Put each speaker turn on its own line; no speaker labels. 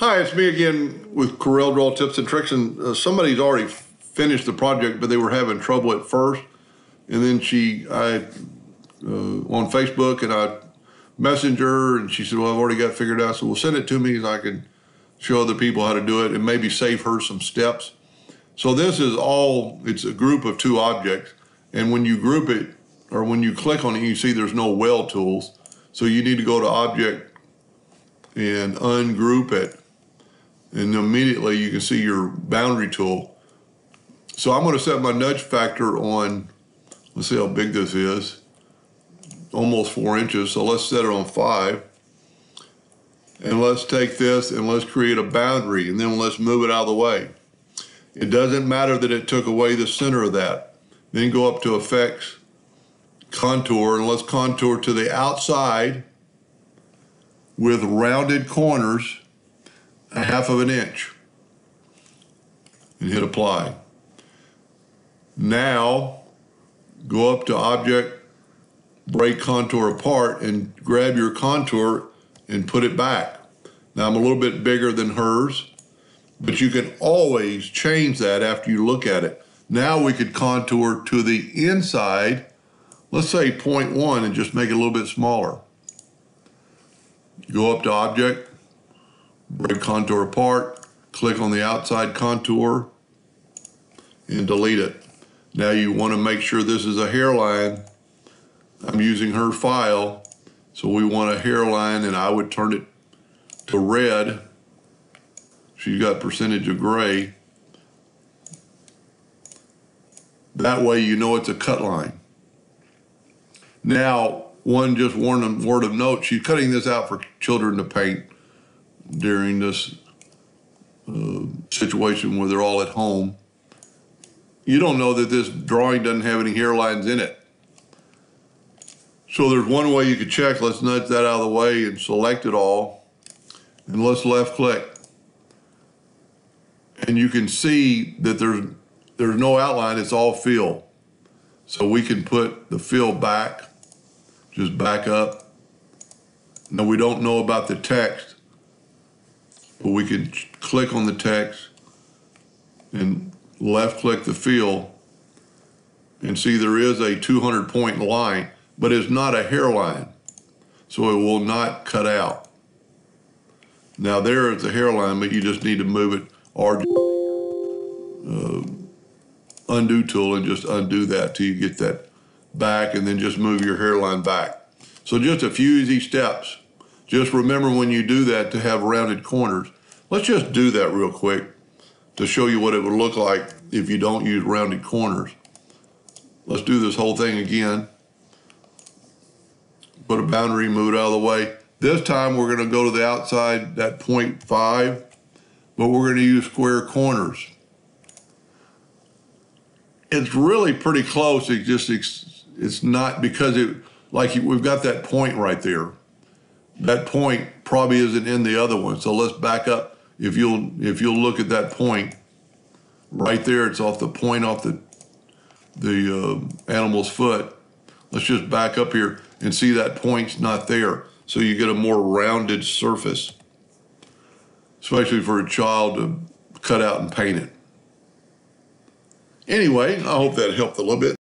Hi, it's me again with Corel Draw Tips and Tricks. And uh, somebody's already finished the project, but they were having trouble at first. And then she, I, uh, on Facebook, and I messaged her, and she said, "Well, I've already got it figured out, so we'll send it to me so I can show other people how to do it, and maybe save her some steps." So this is all. It's a group of two objects, and when you group it, or when you click on it, you see there's no weld tools. So you need to go to Object and ungroup it and immediately you can see your boundary tool. So I'm going to set my nudge factor on, let's see how big this is, almost four inches. So let's set it on five. And let's take this and let's create a boundary and then let's move it out of the way. It doesn't matter that it took away the center of that. Then go up to effects, contour, and let's contour to the outside with rounded corners a half of an inch and hit apply. Now go up to object, break contour apart and grab your contour and put it back. Now I'm a little bit bigger than hers, but you can always change that after you look at it. Now we could contour to the inside, let's say 0.1 and just make it a little bit smaller. Go up to object, break contour apart, click on the outside contour, and delete it. Now you want to make sure this is a hairline. I'm using her file, so we want a hairline, and I would turn it to red. She's got percentage of gray. That way you know it's a cut line. Now, one just word of note, she's cutting this out for children to paint during this uh, situation where they're all at home. You don't know that this drawing doesn't have any hairlines in it. So there's one way you could check. Let's nudge that out of the way and select it all. And let's left click. And you can see that there's there's no outline, it's all fill. So we can put the fill back, just back up. Now we don't know about the text, but we can click on the text and left click the fill and see there is a 200 point line, but it's not a hairline. So it will not cut out. Now there is a hairline, but you just need to move it or uh, undo tool and just undo that till you get that back and then just move your hairline back. So just a few easy steps. Just remember when you do that to have rounded corners. Let's just do that real quick to show you what it would look like if you don't use rounded corners. Let's do this whole thing again. Put a boundary, move out of the way. This time we're going to go to the outside, that 0.5, but we're going to use square corners. It's really pretty close. It just it's, it's not because it like we've got that point right there. That point probably isn't in the other one. So let's back up. If you'll if you'll look at that point right there, it's off the point off the the uh, animal's foot. Let's just back up here and see that point's not there. So you get a more rounded surface, especially for a child to cut out and paint it. Anyway, I hope that helped a little bit.